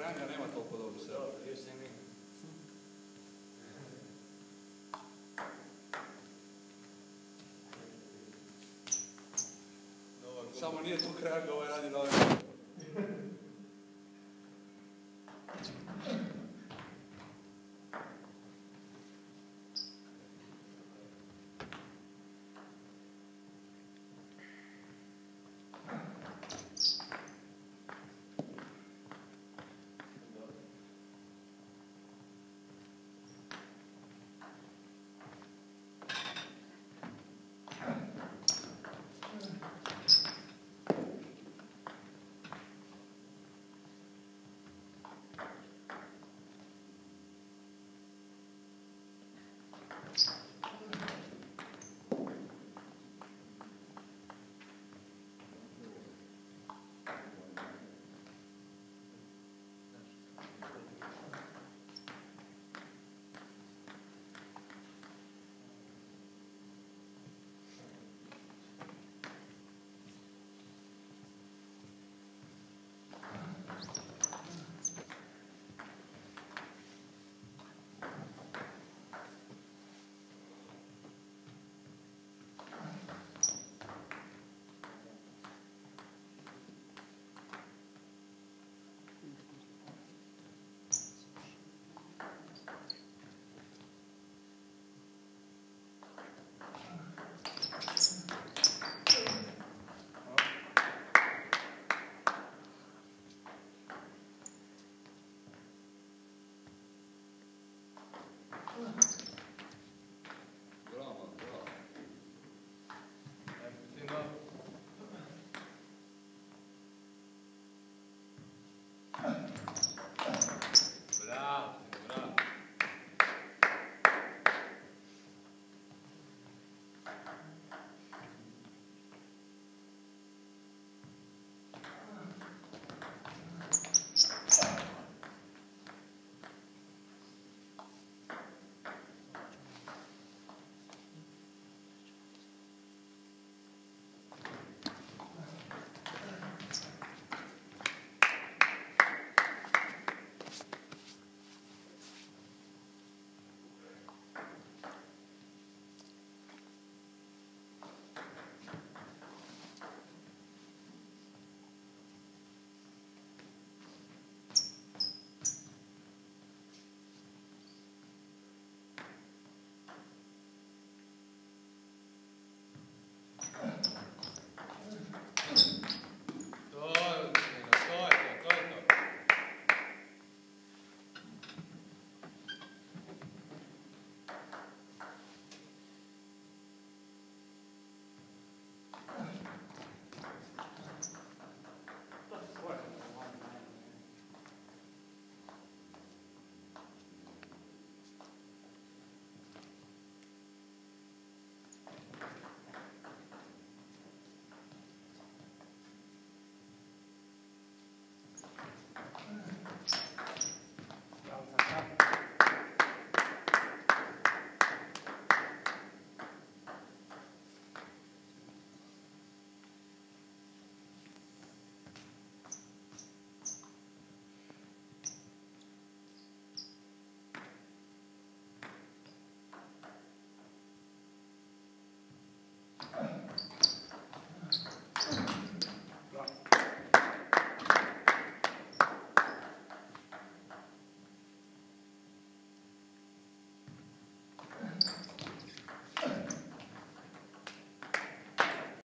Kranja nema toliko dobro se. Dobro, mi. Samo nije tu kraj, ovaj radi dobro.